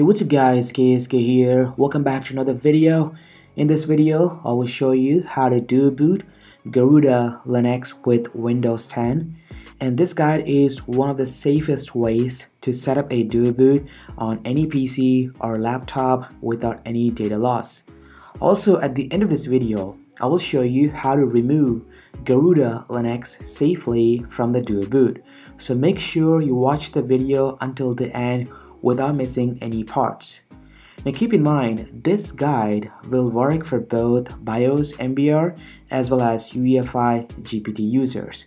Hey what's up guys, KSK here. Welcome back to another video. In this video, I will show you how to dual boot Garuda Linux with Windows 10. And this guide is one of the safest ways to set up a dual boot on any PC or laptop without any data loss. Also at the end of this video, I will show you how to remove Garuda Linux safely from the dual boot. So make sure you watch the video until the end without missing any parts. Now keep in mind, this guide will work for both BIOS MBR as well as UEFI GPT users,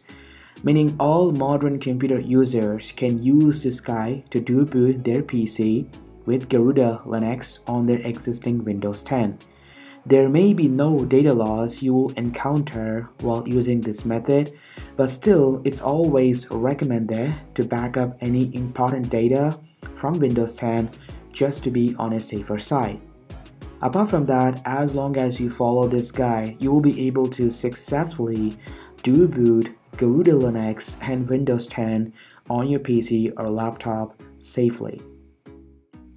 meaning all modern computer users can use this guide to dual boot their PC with Garuda Linux on their existing Windows 10. There may be no data loss you will encounter while using this method, but still it's always recommended to back up any important data from Windows 10 just to be on a safer side. Apart from that, as long as you follow this guide, you will be able to successfully dual boot Garuda Linux and Windows 10 on your PC or laptop safely.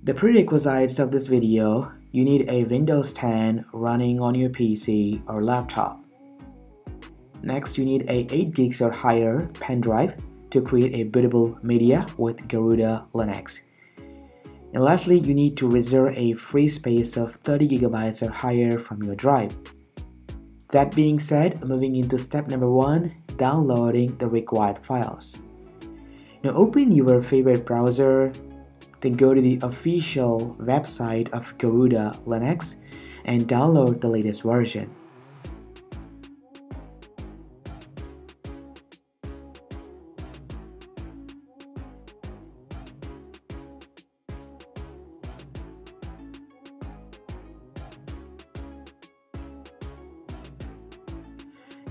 The prerequisites of this video you need a Windows 10 running on your PC or laptop. Next, you need a 8 gigs or higher pen drive to create a bootable media with Garuda Linux. And lastly, you need to reserve a free space of 30 gigabytes or higher from your drive. That being said, moving into step number one, downloading the required files. Now open your favorite browser then go to the official website of Garuda Linux and download the latest version.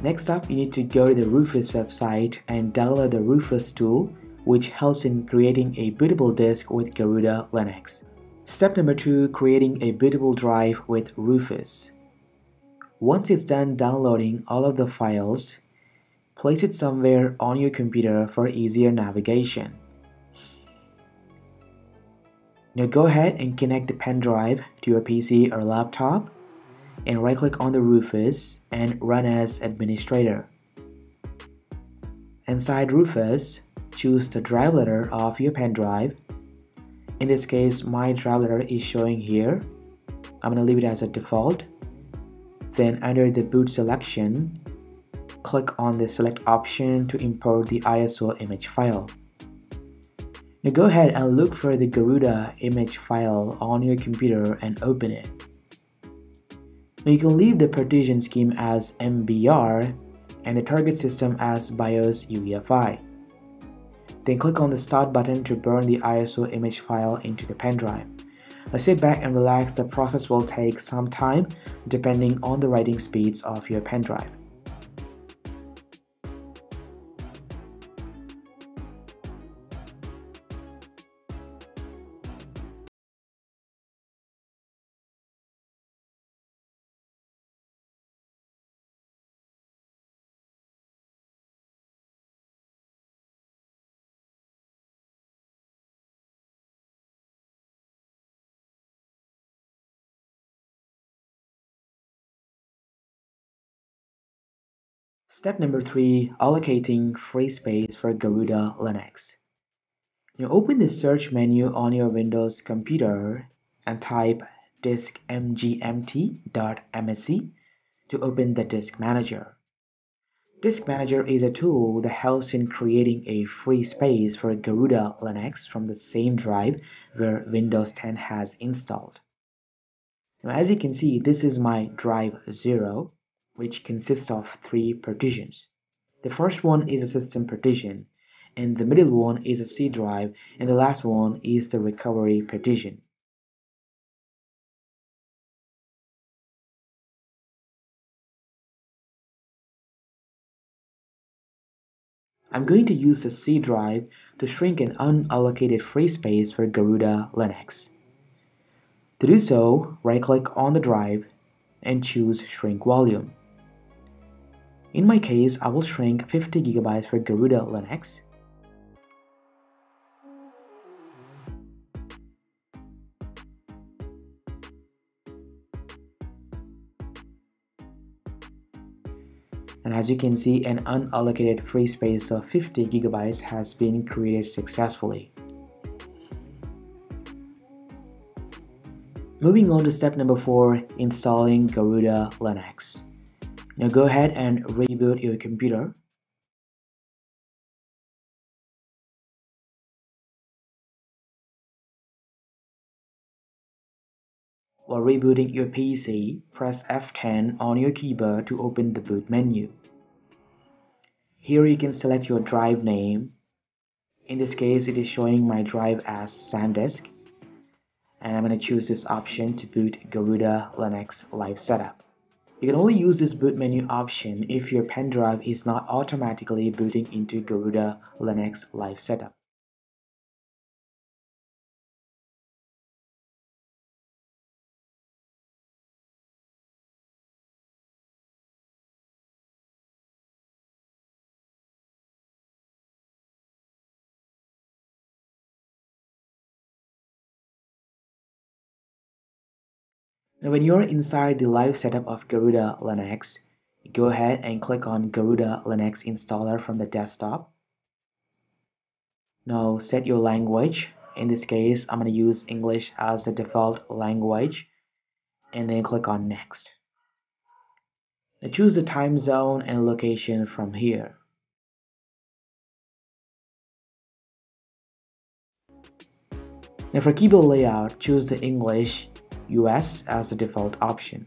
Next up, you need to go to the Rufus website and download the Rufus tool which helps in creating a bootable disk with Garuda Linux. Step number 2 Creating a bootable drive with Rufus. Once it's done downloading all of the files, place it somewhere on your computer for easier navigation. Now go ahead and connect the pen drive to your PC or laptop and right click on the Rufus and run as administrator. Inside Rufus, choose the drive letter of your pen drive. In this case, my drive letter is showing here. I'm going to leave it as a default. Then under the boot selection, click on the select option to import the ISO image file. Now go ahead and look for the Garuda image file on your computer and open it. Now you can leave the partition scheme as MBR and the target system as BIOS UEFI. Then click on the start button to burn the ISO image file into the pen drive. Now sit back and relax, the process will take some time depending on the writing speeds of your pen drive. Step number three, allocating free space for Garuda Linux. You open the search menu on your Windows computer and type diskmgmt.msc to open the disk manager. Disk Manager is a tool that helps in creating a free space for Garuda Linux from the same drive where Windows 10 has installed. Now, as you can see, this is my drive 0 which consists of three partitions. The first one is a system partition, and the middle one is a C drive, and the last one is the recovery partition. I'm going to use the C drive to shrink an unallocated free space for Garuda Linux. To do so, right-click on the drive and choose Shrink Volume. In my case, I will shrink 50 GB for Garuda Linux. And as you can see, an unallocated free space of 50 GB has been created successfully. Moving on to step number 4, installing Garuda Linux. Now go ahead and reboot your computer While rebooting your PC, press F10 on your keyboard to open the boot menu. Here you can select your drive name. In this case, it is showing my drive as SanDisk. And I'm going to choose this option to boot Garuda Linux Live Setup. You can only use this boot menu option if your pen drive is not automatically booting into Garuda Linux Live Setup. Now when you're inside the live setup of Garuda Linux, go ahead and click on Garuda Linux installer from the desktop. Now set your language. In this case, I'm going to use English as the default language and then click on next. Now choose the time zone and location from here. Now for keyboard layout, choose the English US as the default option.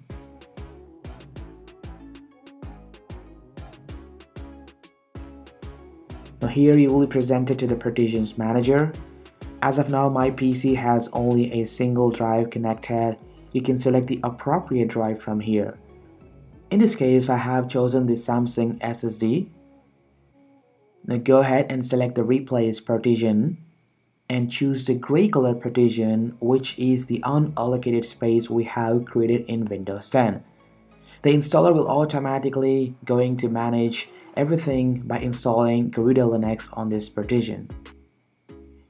Now here you will be presented to the partitions manager. As of now my PC has only a single drive connected. You can select the appropriate drive from here. In this case I have chosen the Samsung SSD. Now go ahead and select the replace partition and choose the gray color partition which is the unallocated space we have created in Windows 10. The installer will automatically going to manage everything by installing Garuda Linux on this partition.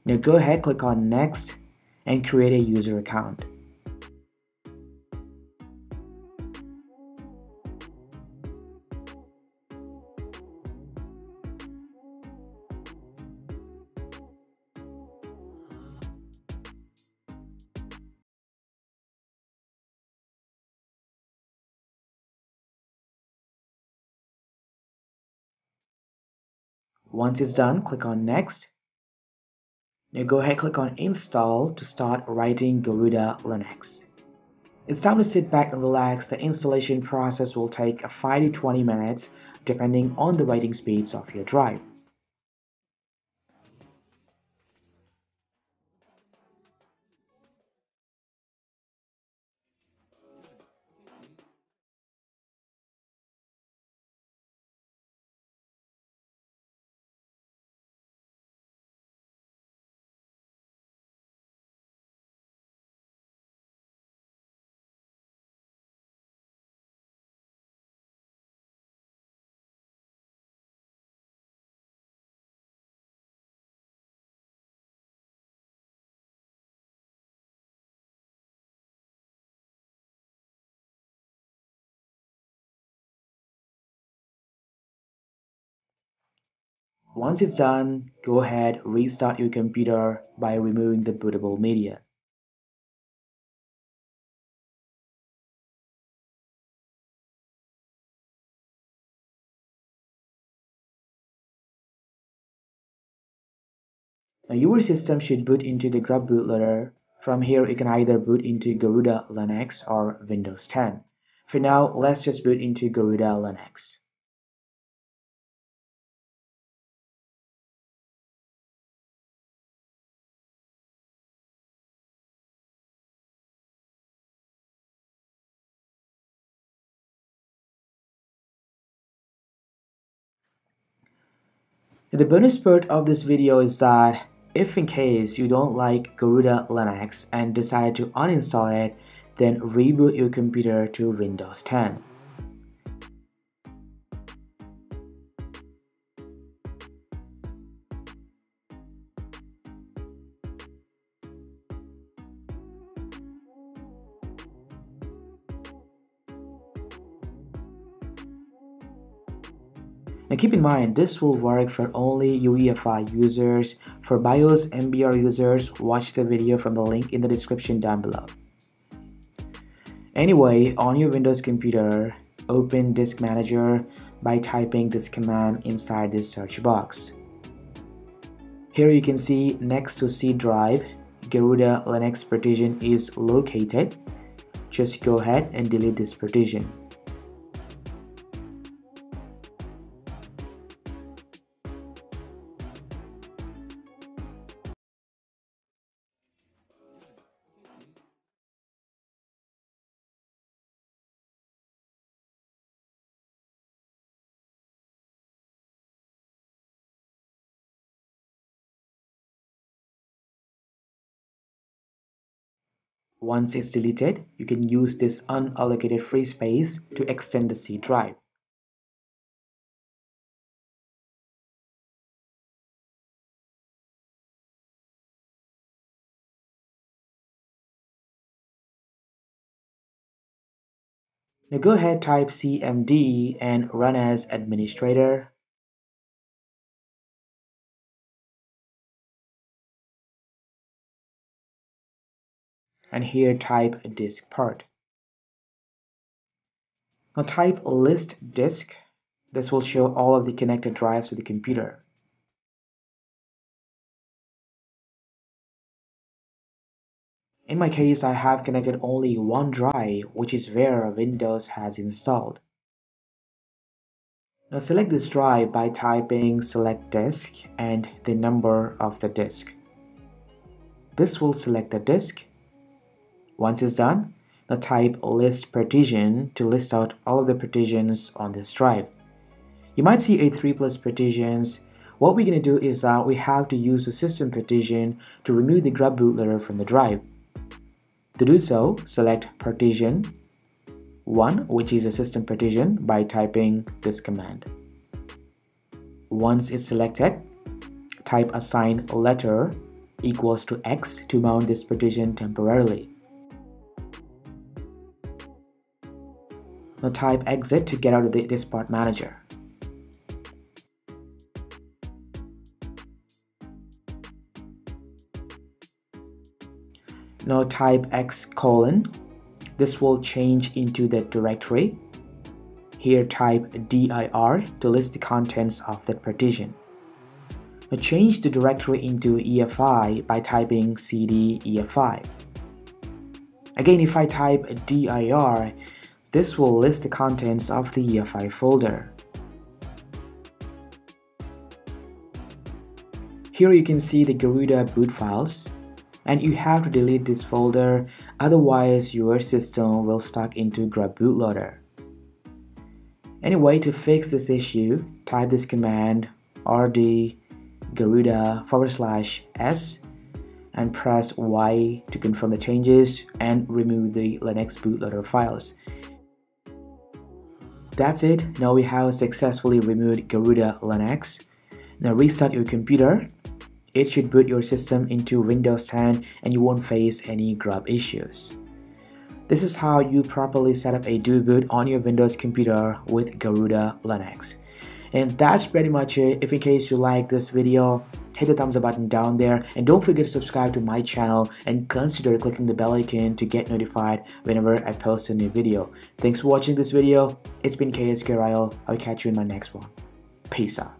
Now go ahead click on next and create a user account. Once it's done, click on next. Now go ahead click on install to start writing Garuda Linux. It's time to sit back and relax. The installation process will take 5 to 20 minutes depending on the writing speeds of your drive. Once it's done, go ahead restart your computer by removing the bootable media. Now your system should boot into the grub bootloader. From here you can either boot into Garuda Linux or Windows 10. For now, let's just boot into Garuda Linux. The bonus part of this video is that if in case you don't like Garuda Linux and decide to uninstall it, then reboot your computer to Windows 10. Keep in mind, this will work for only UEFI users. For BIOS MBR users, watch the video from the link in the description down below. Anyway, on your Windows computer, open Disk Manager by typing this command inside this search box. Here you can see next to C drive, Garuda Linux partition is located. Just go ahead and delete this partition. Once it's deleted, you can use this unallocated free space to extend the C drive. Now go ahead type cmd and run as administrator and here type diskpart. Now type list disk. This will show all of the connected drives to the computer. In my case, I have connected only one drive, which is where Windows has installed. Now select this drive by typing select disk and the number of the disk. This will select the disk once it's done, now type list partition to list out all of the partitions on this drive. You might see a 3 plus partitions. What we're going to do is that we have to use the system partition to remove the grub bootloader from the drive. To do so, select partition 1 which is a system partition by typing this command. Once it's selected, type assign letter equals to x to mount this partition temporarily. Now type exit to get out of the Diskpart Manager. Now type x colon. This will change into the directory. Here type dir to list the contents of that partition. Now change the directory into EFI by typing cd EFI. Again, if I type dir, this will list the contents of the EFI folder. Here you can see the Garuda boot files and you have to delete this folder otherwise your system will stuck into grub bootloader. Anyway, to fix this issue, type this command rd garuda forward slash s and press Y to confirm the changes and remove the Linux bootloader files. That's it, now we have successfully removed Garuda Linux. Now restart your computer. It should boot your system into Windows 10 and you won't face any grub issues. This is how you properly set up a dual boot on your Windows computer with Garuda Linux. And that's pretty much it. If in case you like this video, hit the thumbs up button down there and don't forget to subscribe to my channel and consider clicking the bell icon to get notified whenever I post a new video. Thanks for watching this video. It's been KSK I'll catch you in my next one. Peace out.